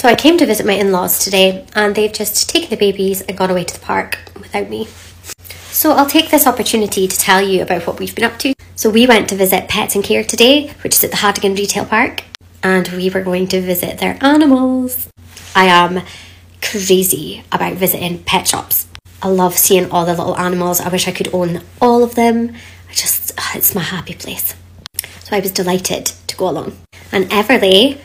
So I came to visit my in-laws today and they've just taken the babies and gone away to the park without me. So I'll take this opportunity to tell you about what we've been up to. So we went to visit Pets and Care today, which is at the Hadigan Retail Park, and we were going to visit their animals. I am crazy about visiting pet shops. I love seeing all the little animals. I wish I could own all of them. I just, it's my happy place. So I was delighted to go along. And Everly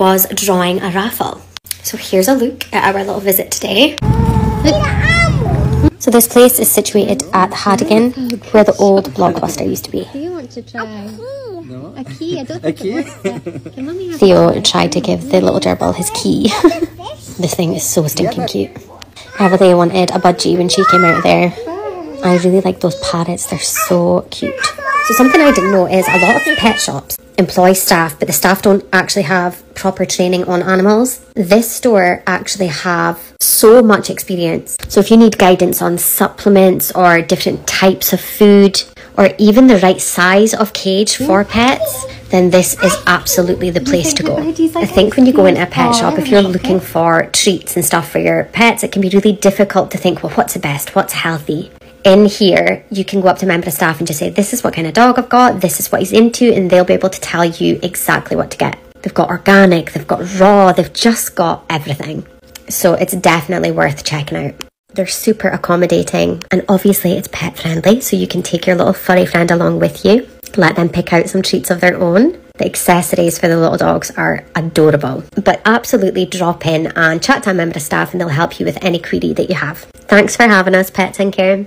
was drawing a raffle. So here's a look at our little visit today. So this place is situated at Hadigan, where the old Blockbuster used to be. Do you want to try? No. A key? I don't A key? it works there. Can mommy have Theo tried to give the little gerbil his key. this thing is so stinking cute. Everly wanted a budgie when she came out there. I really like those parrots, they're so cute. So something I didn't know is a lot of pet shops employ staff, but the staff don't actually have proper training on animals. This store actually have so much experience. So if you need guidance on supplements or different types of food or even the right size of cage for pets, then this is absolutely the place to go. I think when you go into a pet shop, if you're looking for treats and stuff for your pets, it can be really difficult to think, well, what's the best? What's healthy? In here, you can go up to a member of staff and just say, This is what kind of dog I've got, this is what he's into, and they'll be able to tell you exactly what to get. They've got organic, they've got raw, they've just got everything. So it's definitely worth checking out. They're super accommodating, and obviously it's pet friendly, so you can take your little furry friend along with you, let them pick out some treats of their own. The accessories for the little dogs are adorable. But absolutely drop in and chat to a member of staff and they'll help you with any query that you have. Thanks for having us, Pets and Care.